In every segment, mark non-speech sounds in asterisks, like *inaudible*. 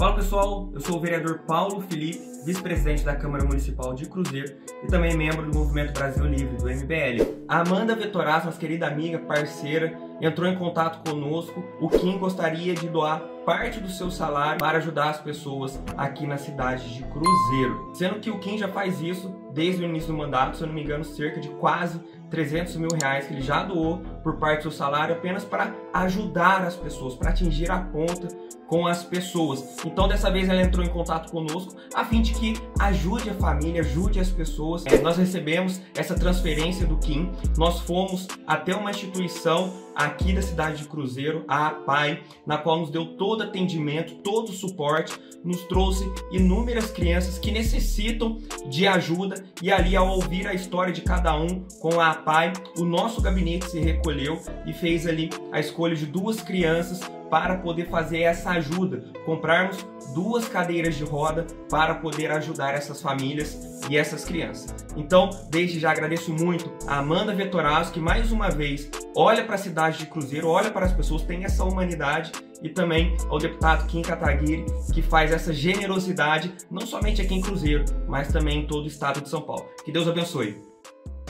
Fala pessoal, eu sou o vereador Paulo Felipe, vice-presidente da Câmara Municipal de Cruzeiro e também membro do Movimento Brasil Livre, do MBL. A Amanda Vetoraz, nossa querida amiga, parceira, entrou em contato conosco. O Kim gostaria de doar parte do seu salário para ajudar as pessoas aqui na cidade de Cruzeiro. Sendo que o Kim já faz isso desde o início do mandato, se eu não me engano, cerca de quase 300 mil reais que ele já doou por parte do salário apenas para ajudar as pessoas, para atingir a ponta com as pessoas. Então dessa vez ela entrou em contato conosco a fim de que ajude a família, ajude as pessoas. É, nós recebemos essa transferência do Kim, nós fomos até uma instituição aqui da cidade de Cruzeiro, a APAI, na qual nos deu todo atendimento, todo suporte, nos trouxe inúmeras crianças que necessitam de ajuda e ali ao ouvir a história de cada um com a APAI, o nosso gabinete se recolheu e fez ali a escolha de duas crianças para poder fazer essa ajuda, comprarmos duas cadeiras de roda para poder ajudar essas famílias e essas crianças. Então, desde já agradeço muito a Amanda Vetorazzo, que mais uma vez olha para a cidade de Cruzeiro, olha para as pessoas, tem essa humanidade e também ao deputado Kim Kataguiri, que faz essa generosidade, não somente aqui em Cruzeiro, mas também em todo o estado de São Paulo. Que Deus abençoe.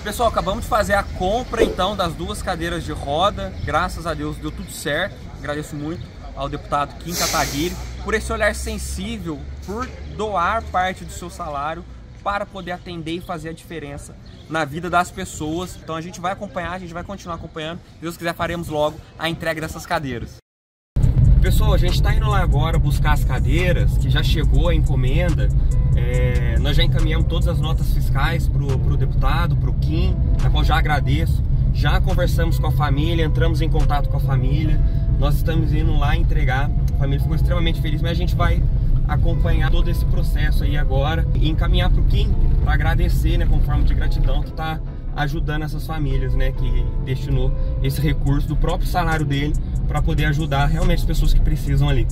Pessoal, acabamos de fazer a compra então das duas cadeiras de roda. Graças a Deus deu tudo certo. Agradeço muito ao deputado Kim Kataguiri por esse olhar sensível, por doar parte do seu salário para poder atender e fazer a diferença na vida das pessoas. Então a gente vai acompanhar, a gente vai continuar acompanhando. Se Deus quiser, faremos logo a entrega dessas cadeiras. Pessoal, a gente está indo lá agora buscar as cadeiras, que já chegou a encomenda. É, nós já encaminhamos todas as notas fiscais para o deputado, para o Kim, a qual já agradeço. Já conversamos com a família, entramos em contato com a família. Nós estamos indo lá entregar. A família ficou extremamente feliz, mas a gente vai acompanhar todo esse processo aí agora e encaminhar para o Kim para agradecer, né, com forma de gratidão que está ajudando essas famílias, né, que destinou esse recurso do próprio salário dele para poder ajudar realmente as pessoas que precisam ali.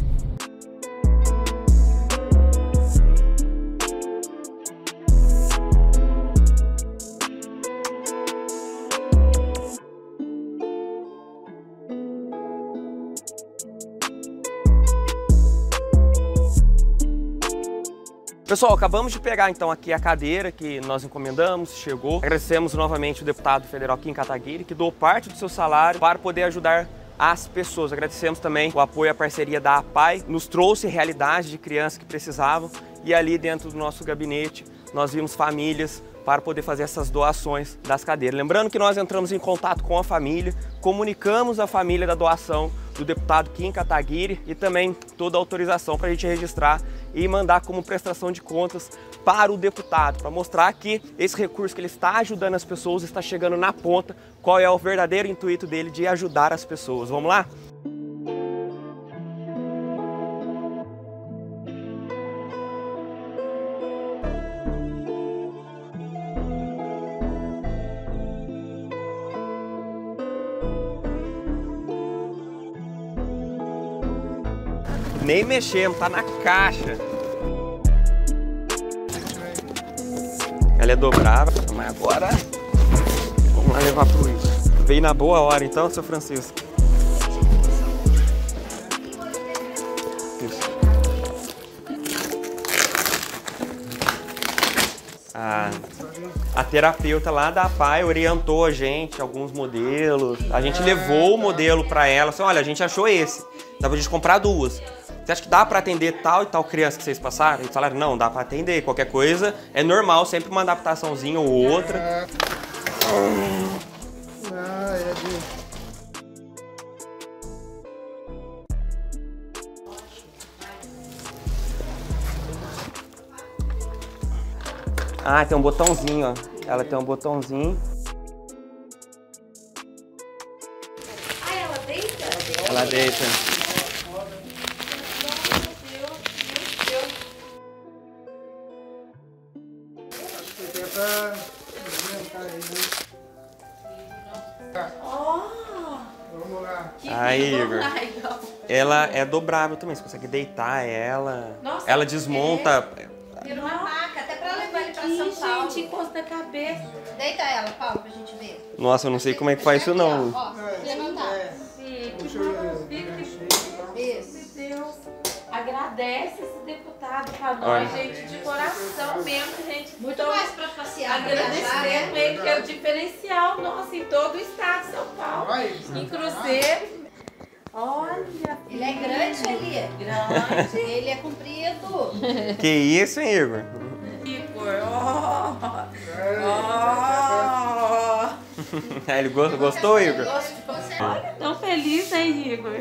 Pessoal, acabamos de pegar então aqui a cadeira que nós encomendamos, chegou. Agradecemos novamente o deputado federal Kim Kataguiri, que doou parte do seu salário para poder ajudar as pessoas. Agradecemos também o apoio e a parceria da APAI, nos trouxe realidade de crianças que precisavam e ali dentro do nosso gabinete nós vimos famílias para poder fazer essas doações das cadeiras. Lembrando que nós entramos em contato com a família, comunicamos a família da doação do deputado Kim Kataguiri e também toda a autorização para a gente registrar e mandar como prestação de contas para o deputado, para mostrar que esse recurso que ele está ajudando as pessoas está chegando na ponta, qual é o verdadeiro intuito dele de ajudar as pessoas. Vamos lá? Nem mexemos, tá na caixa. Ela é dobrável, mas agora vamos lá levar pro isso. Veio na boa hora então, seu Francisco. Isso. A, a terapeuta lá da PAI orientou a gente alguns modelos. A gente levou o modelo para ela. Assim, olha, a gente achou esse. Dá pra gente comprar duas. Você acha que dá para atender tal e tal criança que vocês passaram? Eles falaram, não, dá para atender. Qualquer coisa é normal, sempre uma adaptaçãozinha ou outra. Ah, é de... Ah, tem um botãozinho, ó. Ela tem um botãozinho. Ah, ela deita? Ela deita. Aí, Igor. Ela é dobrável também, você consegue deitar ela. Nossa, ela desmonta. É... Vira uma maca, até pra levar ele pra São Paulo. gente, encosta a cabeça. Deita ela, Paulo, pra gente ver. Nossa, eu não sei como é que faz isso não. Ó, levantar. Isso. Agradece esse deputado pra nós, Olha. gente, de coração mesmo, gente. Muito então, mais pra passear. Agradecendo né? ele, que é o diferencial nosso em todo o estado de São Paulo. Em Cruzeiro. Olha. Ele é grande, ele é. Grande. *laughs* ele é comprido. Que isso, hein, Igor? Igor, ó. Oh. Oh. ele gostou, Igor? Olha, tão feliz, hein, Igor?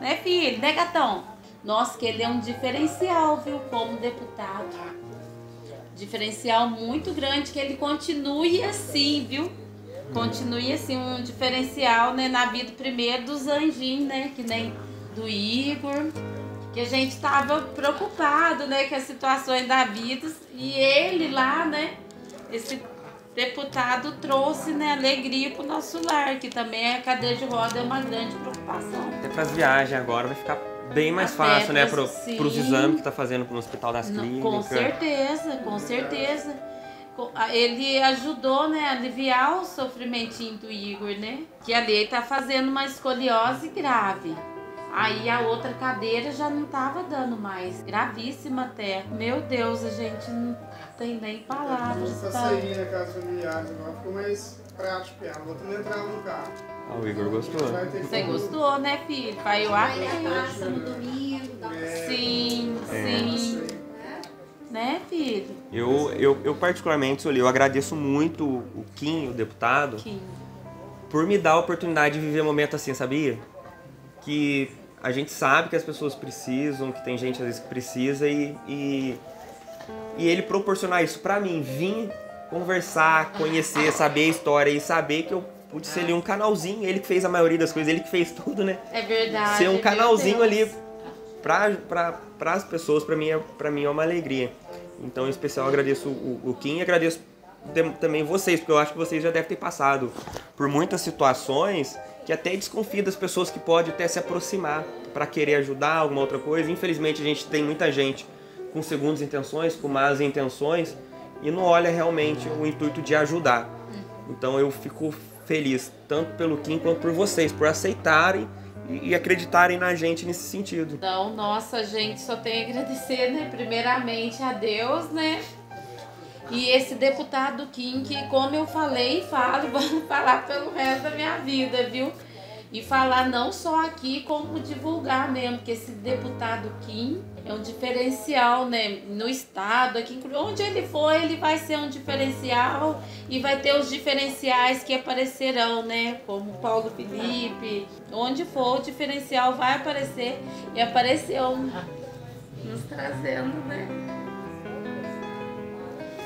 Né, filho? Né, gatão? Nossa, que ele é um diferencial, viu, como deputado. Diferencial muito grande, que ele continue assim, viu? Continue assim, um diferencial, né, na vida primeiro dos anjinhos, né? Que nem do Igor, que a gente tava preocupado, né, com as situações da vida. E ele lá, né, esse deputado trouxe né, alegria para o nosso lar, que também a cadeira de roda é uma grande preocupação. Até para as viagens agora vai ficar bem mais Até fácil, né, para os exames que está fazendo no Hospital das Clínicas. Com certeza, com certeza. Ele ajudou, né, a aliviar o sofrimentinho do Igor, né? Que ali ele tá fazendo uma escoliose grave. Aí a outra cadeira já não tava dando mais. Gravíssima até. Meu Deus, a gente não tem nem palavras. Tá saindo na casa familiar agora, ficou mais prático, piada. Vou entrar no carro. Ah, o Igor gostou. Você gostou, né, filho? Pai, eu acho. passa no domingo, dá. Sim, é. sim. Né, filho? Eu, eu, eu particularmente, eu agradeço muito o Kim, o deputado, Kim. por me dar a oportunidade de viver um momento assim, sabia? Que a gente sabe que as pessoas precisam, que tem gente às vezes que precisa e, e e ele proporcionar isso para mim, vir conversar, conhecer, saber a história e saber que eu pude ser ali um canalzinho, ele que fez a maioria das coisas, ele que fez *laughs* tudo, né? É verdade. Ser um canalzinho ali para as pessoas, para mim, é, pra mim é uma alegria. Então, em especial, agradeço o, o Kim e agradeço também vocês, porque eu acho que vocês já devem ter passado por muitas situações que até desconfia das pessoas que podem até se aproximar para querer ajudar alguma outra coisa. Infelizmente, a gente tem muita gente com segundas intenções, com más intenções e não olha realmente o intuito de ajudar. Então eu fico feliz tanto pelo Kim quanto por vocês por aceitarem e acreditarem na gente nesse sentido. Então, nossa, gente, só tem a agradecer, né? Primeiramente a Deus, né? E esse deputado Kim, que como eu falei falo, *laughs* vou falar pelo resto da minha vida, viu? E falar não só aqui, como divulgar mesmo, que esse deputado Kim é um diferencial, né? No estado, aqui, onde ele for, ele vai ser um diferencial e vai ter os diferenciais que aparecerão, né? Como Paulo Felipe, onde for, o diferencial vai aparecer e apareceu nos trazendo, né?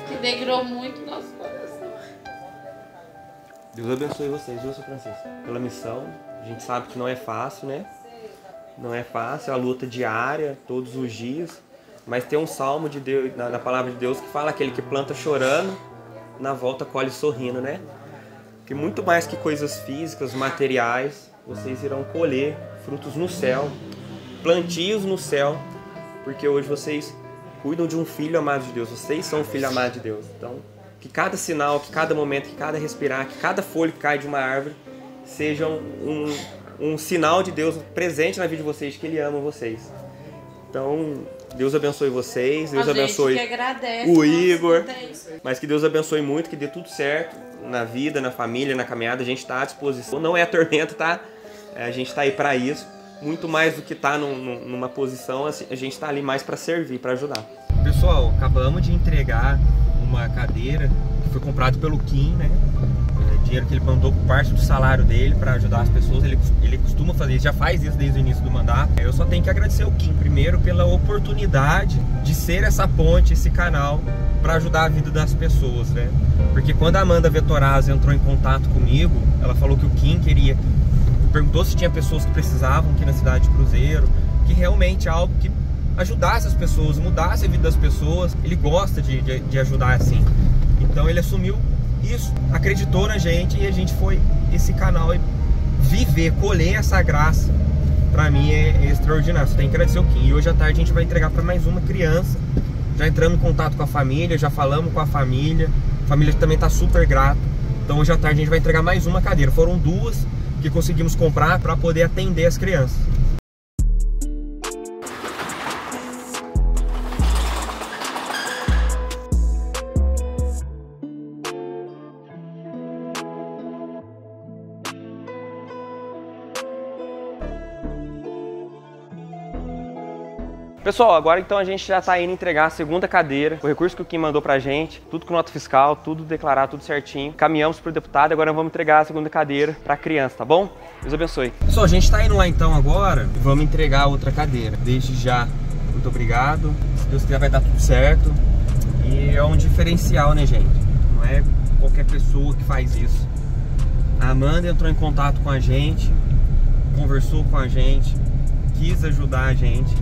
Que alegrou muito nosso coração. Deus abençoe vocês, viu, São Francisco? Pela missão. A gente sabe que não é fácil, né? Não é fácil, é a luta diária, todos os dias. Mas tem um salmo de Deus, na, na palavra de Deus que fala aquele que planta chorando, na volta colhe sorrindo, né? Que muito mais que coisas físicas, materiais, vocês irão colher frutos no céu, plantios no céu, porque hoje vocês cuidam de um filho amado de Deus, vocês são um filho amado de Deus. Então, que cada sinal, que cada momento, que cada respirar, que cada folha que cai de uma árvore sejam um, um sinal de Deus presente na vida de vocês, que Ele ama vocês. Então, Deus abençoe vocês, Deus abençoe o Igor, mas que Deus abençoe muito, que dê tudo certo na vida, na família, na caminhada. A gente está à disposição. Não é a tormenta, tá? É, a gente está aí para isso. Muito mais do que estar tá num, numa posição, assim, a gente está ali mais para servir, para ajudar. Pessoal, acabamos de entregar uma cadeira foi comprada pelo Kim, né? dinheiro que ele mandou parte do salário dele para ajudar as pessoas. Ele, ele costuma fazer isso, já faz isso desde o início do mandato. Eu só tenho que agradecer o Kim primeiro pela oportunidade de ser essa ponte, esse canal para ajudar a vida das pessoas, né? Porque quando a Amanda Vetorazzo entrou em contato comigo, ela falou que o Kim queria, perguntou se tinha pessoas que precisavam aqui na cidade de Cruzeiro, que realmente é algo que ajudasse as pessoas, mudasse a vida das pessoas. Ele gosta de, de, de ajudar assim. Então ele assumiu isso, acreditou na gente e a gente foi esse canal e viver, colher essa graça, pra mim é, é extraordinário. Você tem que agradecer o Kim. E hoje à tarde a gente vai entregar para mais uma criança, já entrando em contato com a família, já falamos com a família, a família também tá super grata. Então hoje à tarde a gente vai entregar mais uma cadeira. Foram duas que conseguimos comprar para poder atender as crianças. Pessoal, agora então a gente já está indo entregar a segunda cadeira, o recurso que o Kim mandou pra gente, tudo com nota fiscal, tudo declarado, tudo certinho. Caminhamos pro deputado, agora vamos entregar a segunda cadeira pra criança, tá bom? Deus abençoe. Pessoal, a gente está indo lá então agora e vamos entregar a outra cadeira. Desde já, muito obrigado. Deus quiser vai dar tudo certo. E é um diferencial, né, gente? Não é qualquer pessoa que faz isso. A Amanda entrou em contato com a gente, conversou com a gente, quis ajudar a gente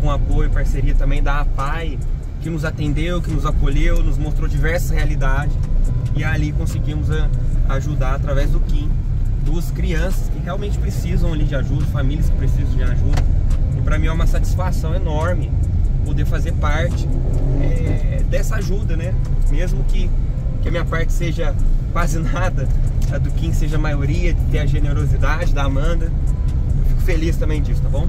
com apoio e parceria também da APAI, que nos atendeu, que nos acolheu, nos mostrou diversas realidades e ali conseguimos ajudar através do Kim duas crianças que realmente precisam ali de ajuda, famílias que precisam de ajuda. E para mim é uma satisfação enorme poder fazer parte é, dessa ajuda, né? Mesmo que, que a minha parte seja quase *laughs* nada, a do Kim seja a maioria, de ter a generosidade da Amanda. Eu fico feliz também disso, tá bom?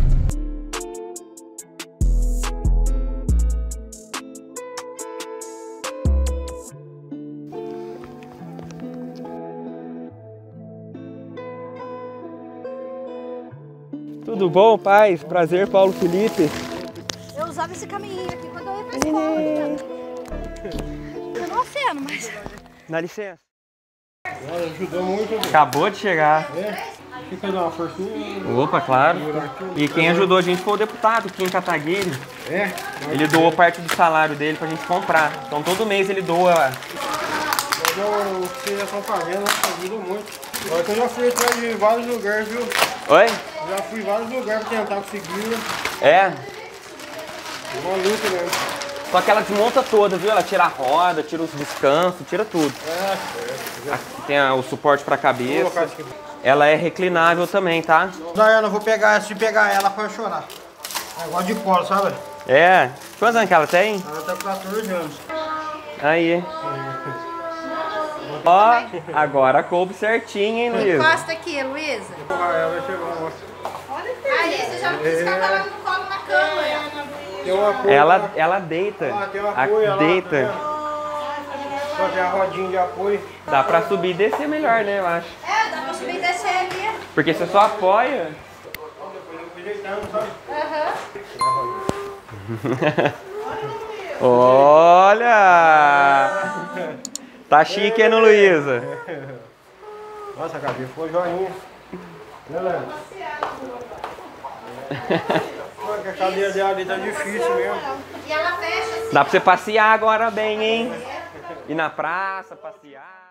Tudo bom, paz? Prazer, Paulo Felipe. Eu usava esse caminho aqui quando eu ia pra escola. Né? Eu não aceno, mas... Dá licença. Ajudou muito. Acabou de chegar. É. Quer dar uma forcinha? Opa, claro. E quem ajudou a gente foi o deputado, Kim Kataguiri. É? Ele doou parte do salário dele pra gente comprar. Então todo mês ele doa. O que vocês já estão fazendo ajuda muito. Agora eu já fui atrás de vários lugares, viu? Oi? Já fui em vários lugares pra tentar conseguir. É. Uma luta mesmo. Só que ela desmonta toda, viu? Ela tira a roda, tira os descansos, tira tudo. É, é. Aqui tem o suporte pra cabeça. Ela é reclinável também, tá? Daiana, eu vou pegar, se pegar ela pra chorar. Negócio de colo, sabe? É. Quantos anos que ela tem? Ela tá com 14 anos. Aí. Ó, agora coube certinho, hein, Luiz? Encosta aqui, Luísa. Ah, ela vai chegar, ó. Aí você já não quis ficar lá no colo na cama. Tem apoio. Ela, lá. ela deita. Ah, tem um A- apoio lá. deita. tá vendo? Só tem a rodinha de apoio. Dá pra subir e descer melhor, né, eu acho. É, dá pra subir e descer ali. Porque você só apoia. Sabe? *laughs* Olha! Tá chique, hein, no Luísa? *laughs* Nossa, a cabeça ficou joinha. Né, Léo? Olha que a cadeira dela ali tá difícil mesmo. E ela fecha assim. Dá pra você passear agora bem, hein? Ir na praça, passear.